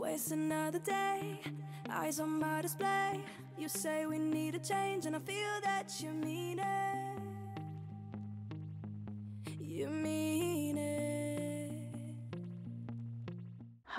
Waste another day, eyes on my display. You say we need a change, and I feel that you mean it.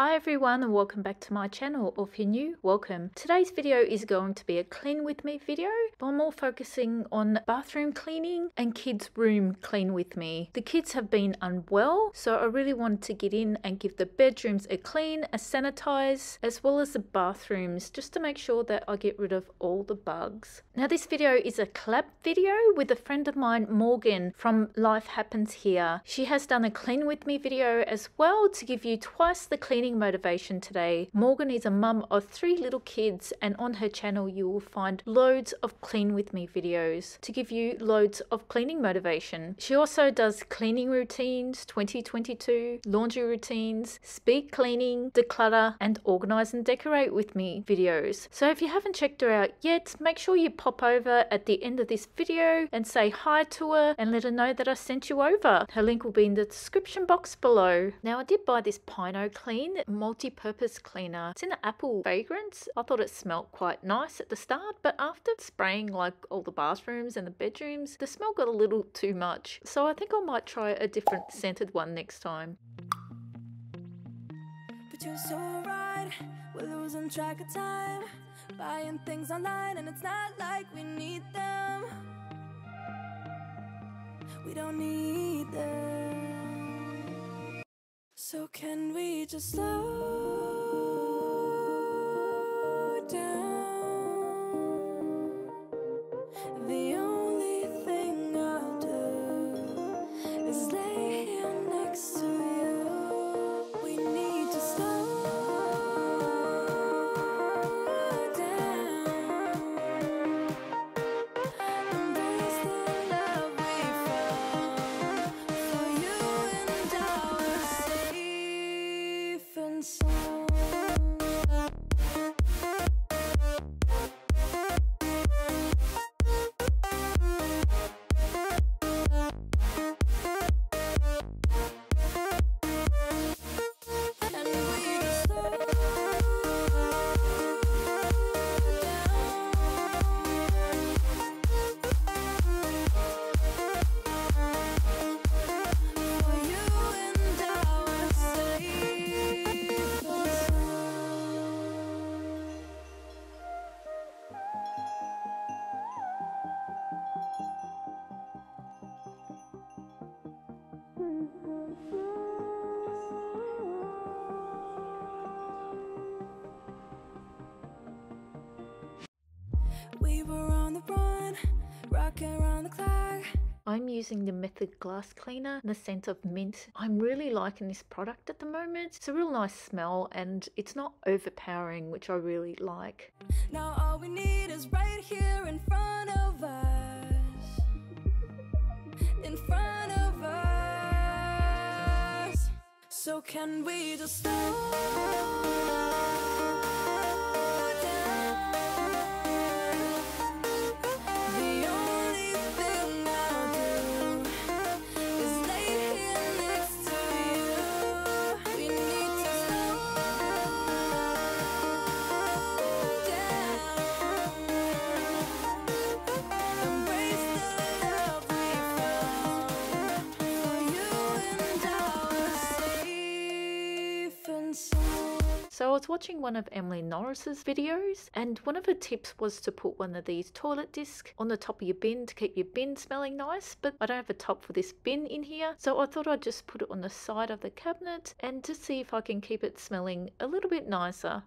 Hi everyone and welcome back to my channel or if you're new, welcome. Today's video is going to be a clean with me video but I'm more focusing on bathroom cleaning and kids room clean with me. The kids have been unwell so I really wanted to get in and give the bedrooms a clean, a sanitize as well as the bathrooms just to make sure that I get rid of all the bugs. Now this video is a collab video with a friend of mine Morgan from Life Happens Here. She has done a clean with me video as well to give you twice the cleaning motivation today. Morgan is a mum of three little kids, and on her channel, you will find loads of clean with me videos to give you loads of cleaning motivation. She also does cleaning routines 2022, laundry routines, speed cleaning, declutter, and organize and decorate with me videos. So if you haven't checked her out yet, make sure you pop over at the end of this video and say hi to her and let her know that I sent you over. Her link will be in the description box below. Now I did buy this Pine O Cleen multi-purpose cleaner. It's in an apple fragrance. I thought it smelled quite nice at the start, but after spraying like all the bathrooms and the bedrooms, the smell got a little too much. So I think I might try a different scented one next time. But you're so right, we're losing track of time. Buying things online, and it's not like we need them. We don't need them. So, can we just slow We were on the run, rocking around the clock. I'm using the Method Glass Cleaner in the scent of mint. I'm really liking this product at the moment. It's a real nice smell and it's not overpowering, which I really like. Now all we need is right here in front of us. In front of us. So can we just slow watching one of Emily Norris's videos and one of her tips was to put one of these toilet discs on the top of your bin to keep your bin smelling nice, but I don't have a top for this bin in here. So I thought I'd just put it on the side of the cabinet and to see if I can keep it smelling a little bit nicer.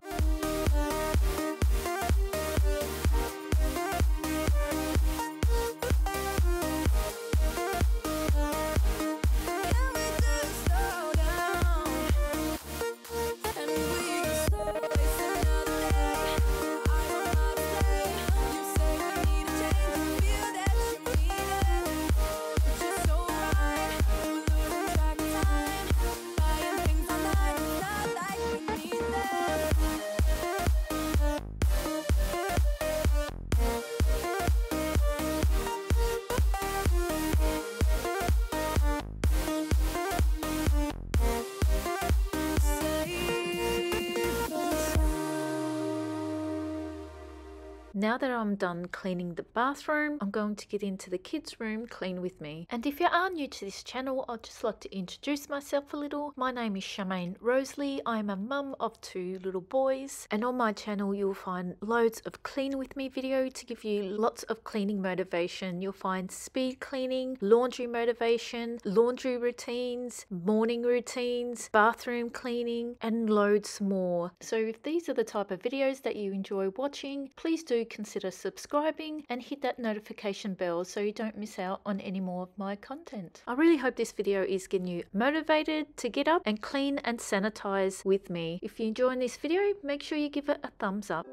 Now that I'm done cleaning the bathroom, I'm going to get into the kids' room clean with me. And if you are new to this channel, I'd just like to introduce myself a little. My name is Charmayne Rosely. I'm a mum of two little boys, and on my channel you'll find loads of clean with me video to give you lots of cleaning motivation. You'll find speed cleaning, laundry motivation, laundry routines, morning routines, bathroom cleaning, and loads more. So if these are the type of videos that you enjoy watching, please do consider subscribing and hit that notification bell so you don't miss out on any more of my content. I really hope this video is getting you motivated to get up and clean and sanitize with me. If you're enjoying this video, make sure you give it a thumbs up.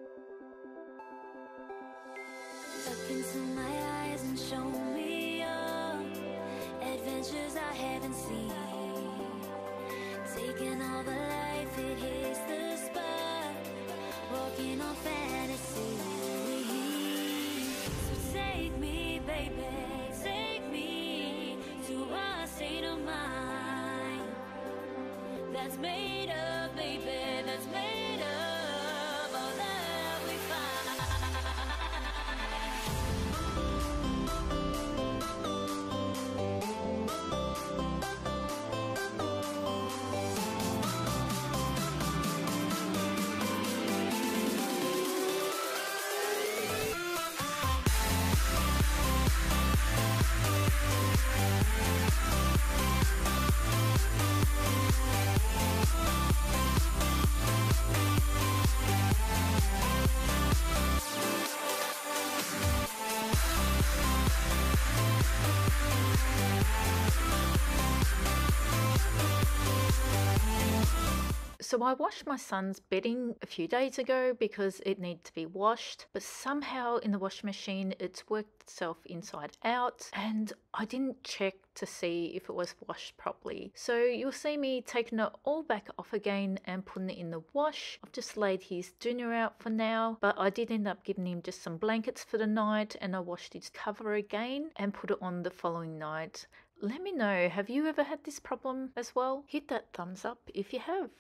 So I washed my son's bedding a few days ago because it needed to be washed, but somehow in the washing machine it's worked itself inside out and I didn't check to see if it was washed properly. So you'll see me taking it all back off again and putting it in the wash. I've just laid his dinner out for now, but I did end up giving him just some blankets for the night and I washed his cover again and put it on the following night. Let me know, have you ever had this problem as well? Hit that thumbs up if you have.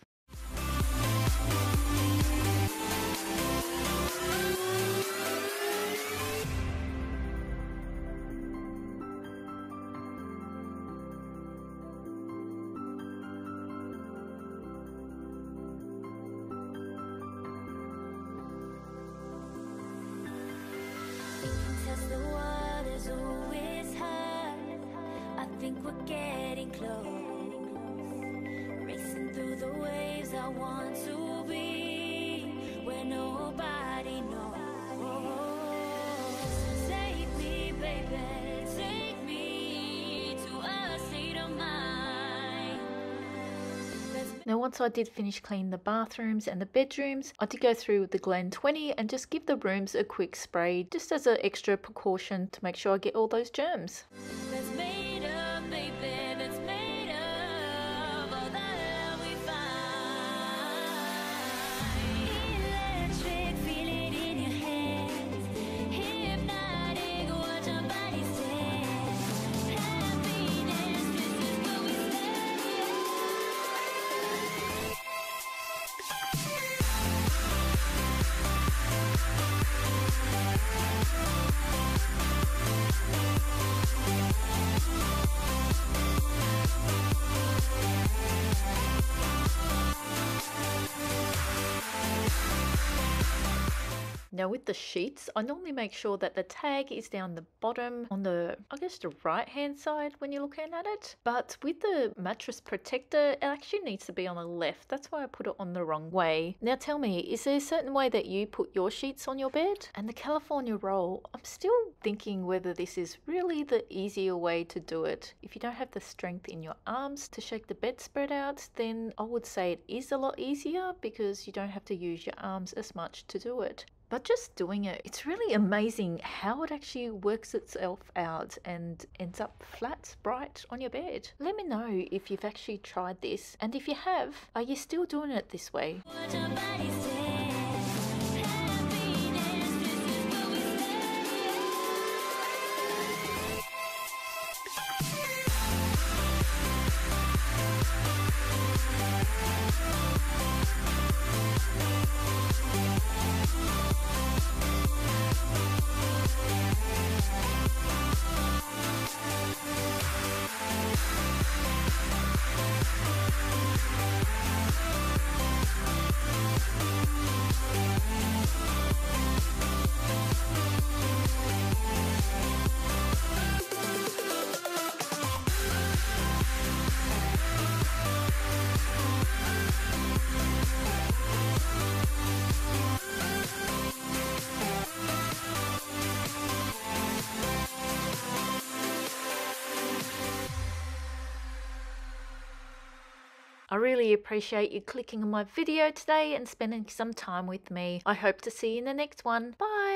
The waters, it's hard. I think we're getting close. Racing through the waves, I want to be Now, once I did finish cleaning the bathrooms and the bedrooms, I did go through with the Glen 20 and just give the rooms a quick spray just as an extra precaution to make sure I get all those germs. Now with the sheets, I normally make sure that the tag is down the bottom on the, I guess the right hand side when you're looking at it. But with the mattress protector, it actually needs to be on the left. That's why I put it on the wrong way. Now tell me, is there a certain way that you put your sheets on your bed? And the California roll, I'm still thinking whether this is really the easier way to do it. If you don't have the strength in your arms to shake the bedspread out, then I would say it is a lot easier because you don't have to use your arms as much to do it. But just doing it, it's really amazing how it actually works itself out and ends up flat, bright on your bed. Let me know if you've actually tried this, and if you have, are you still doing it this way? Really appreciate you clicking on my video today and spending some time with me. I hope to see you in the next one. Bye.